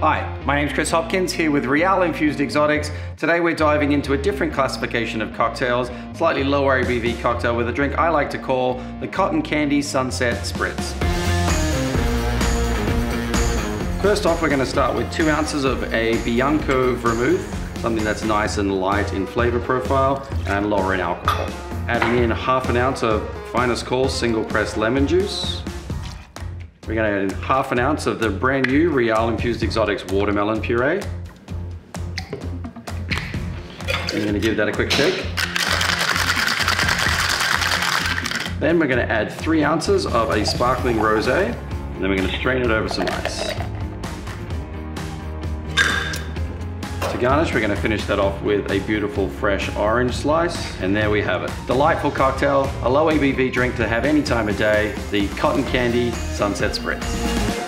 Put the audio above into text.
Hi, my name's Chris Hopkins here with Reàl Infused Exotics. Today we're diving into a different classification of cocktails, slightly lower ABV cocktail with a drink I like to call the Cotton Candy Sunset Spritz. First off, we're going to start with two ounces of a Bianco Vermouth, something that's nice and light in flavor profile and lower in alcohol. Adding in half an ounce of Finest Call single pressed lemon juice, we're gonna add half an ounce of the brand new Reàl Infused Exotics watermelon puree. We're gonna give that a quick shake. Then we're gonna add three ounces of a sparkling rosé, and then we're gonna strain it over some ice. To garnish, we're gonna finish that off with a beautiful fresh orange slice, and there we have it. Delightful cocktail, a low ABV drink to have any time of day, the Cotton Candy Sunset Spritz.